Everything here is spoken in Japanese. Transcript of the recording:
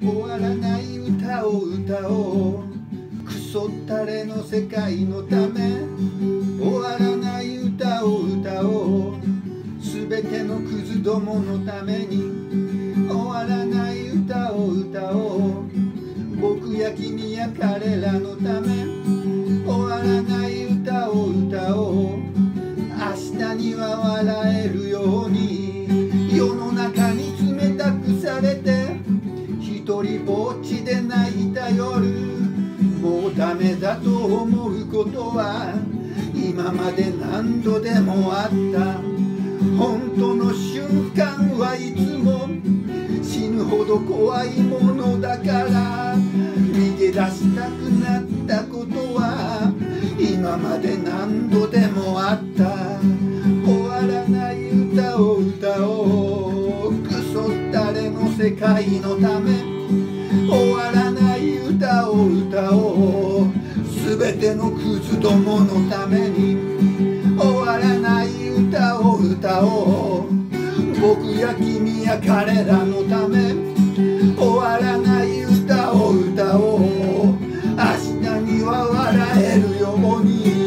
終わらない歌を歌おう。クソったれの世界のため。終わらない歌を歌おう。すべてのクズどものために。終わらない歌を歌おう。僕や君や彼らのため。終わらない歌を歌おう。明日には笑えるように。世の中ぼっちで泣いた夜。もうダメだと思うことは今まで何度でもあった。本当の瞬間はいつも死ぬほど怖いものだから逃げ出したくなったことは今まで何度でもあった。終わらない歌を歌おう。クソったれの世界のため。終わらない歌を歌おう。全てのクズどものために。終わらない歌を歌おう。僕や君や彼らのため。終わらない歌を歌おう。明日には笑えるように。